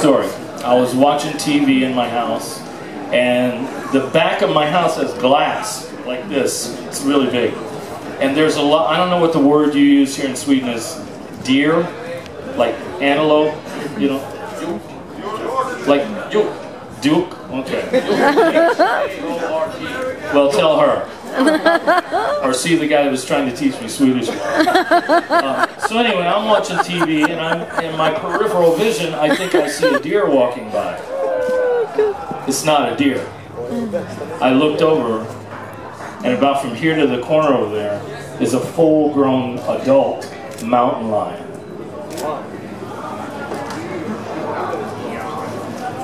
story. I was watching TV in my house, and the back of my house has glass like this. It's really big. And there's a lot, I don't know what the word you use here in Sweden is deer, like antelope, you know? Like Duke. Duke? Okay. well, tell her. Or see the guy that was trying to teach me Swedish. Uh, so anyway, I'm watching TV, and I'm in my peripheral vision. I think I see a deer walking by. It's not a deer. I looked over, and about from here to the corner over there is a full-grown adult mountain lion.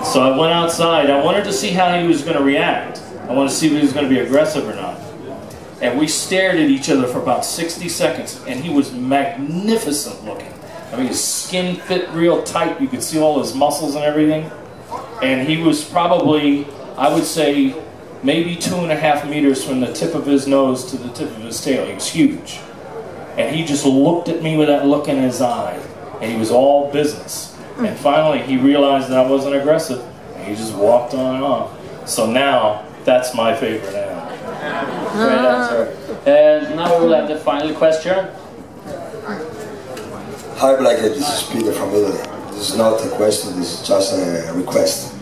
So I went outside. I wanted to see how he was going to react. I wanted to see if he was going to be aggressive or not. And we stared at each other for about 60 seconds, and he was magnificent looking. I mean, his skin fit real tight. You could see all his muscles and everything. And he was probably, I would say, maybe two and a half meters from the tip of his nose to the tip of his tail. He was huge. And he just looked at me with that look in his eye. And he was all business. And finally, he realized that I wasn't aggressive. And he just walked on and off. So now, that's my favorite. And now we will have the final question. Hi Blackie, this is Peter from Italy. This is not a question, this is just a request.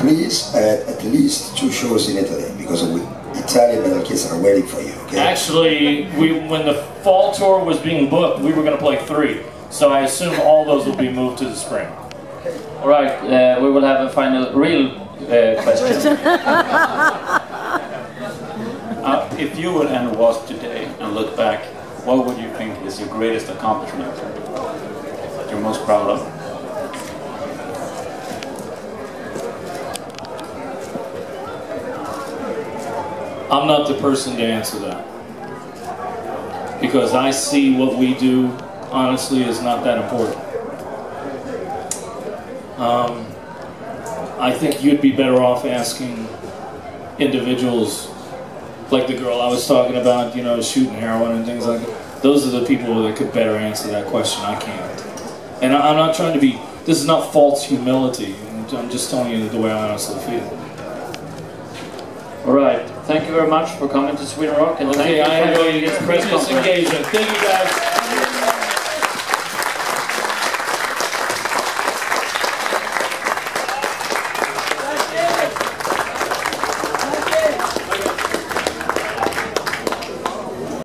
Please add at least two shows in Italy because we Italian metal kids are waiting for you, okay? Actually, we when the fall tour was being booked, we were going to play three. So I assume all those will be moved to the spring. All right, uh, we will have a final real uh, question. You would end WASP today and look back, what would you think is your greatest accomplishment that you're most proud of? I'm not the person to answer that. Because I see what we do, honestly, is not that important. Um, I think you'd be better off asking individuals like the girl I was talking about, you know, shooting heroin and things like that. Those are the people that could better answer that question. I can't. And I, am not trying to be, this is not false humility. I'm just telling you the way I honestly feel. All right. Thank you very much for coming to Sweden Rock. And okay, thank you I for this press engagement. Thank you guys.